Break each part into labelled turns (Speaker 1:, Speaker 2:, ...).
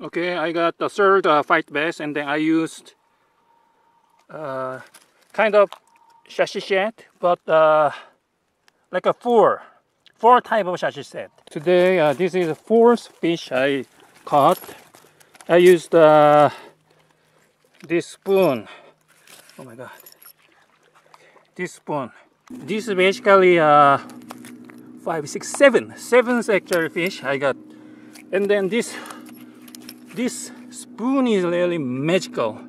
Speaker 1: Okay, I got the third uh, white bass and then I used uh, kind of shashi set, but uh, like a four, four type of shashi set. Today, uh, this is the fourth fish I caught. I used uh, this spoon. Oh my god, this spoon. This is basically uh, five, six, seven, seventh actual fish I got, and then this this spoon is really magical.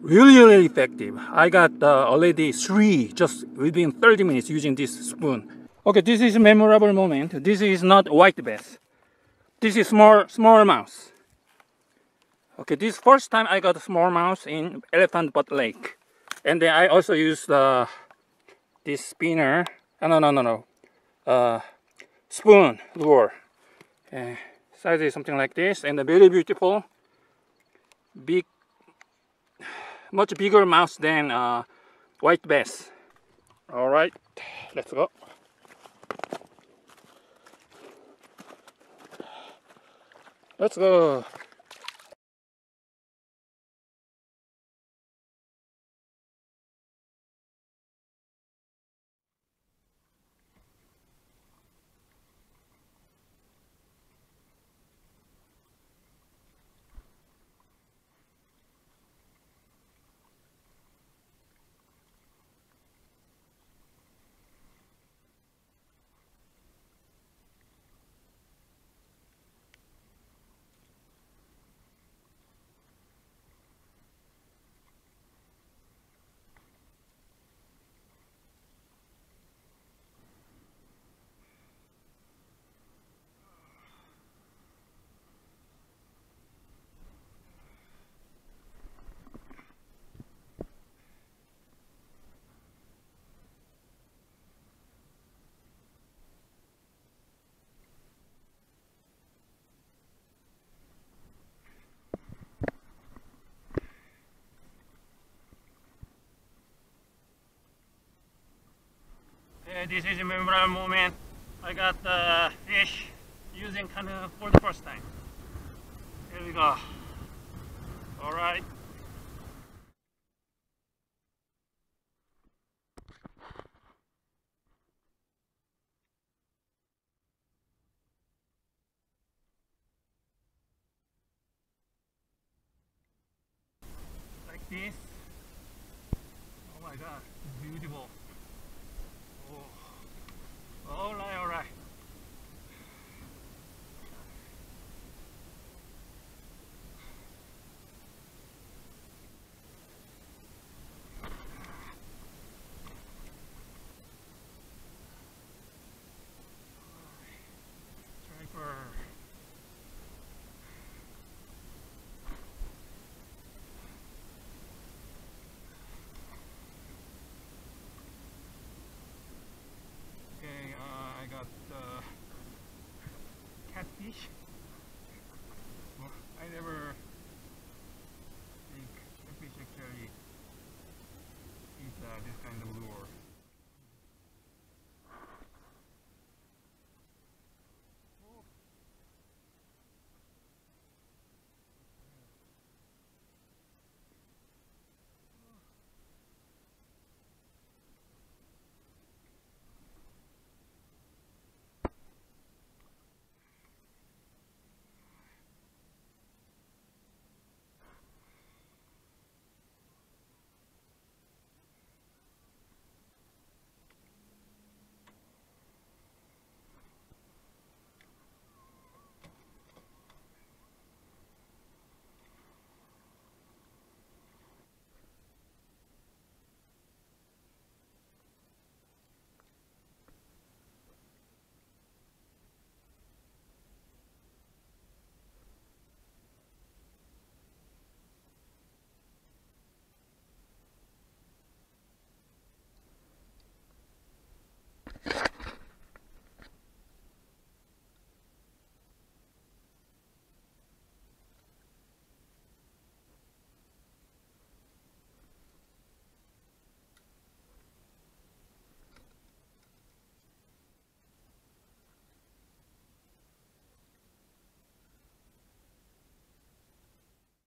Speaker 1: Really really effective. I got uh, already three just within 30 minutes using this spoon. Okay this is a memorable moment. This is not white bass this is small smallmouth. Okay this first time i got a smallmouth in Elephant Butte lake. And then i also used uh, this spinner. Oh, no no no no. Uh, spoon lure uh, size is something like this and a very beautiful. Big much bigger mouse than uh, white bass. All right let's go. Let's go this is a memorable moment. I got the fish using canoe for the first time. Here we go. All right. Like this. Oh my god, beautiful. nicht.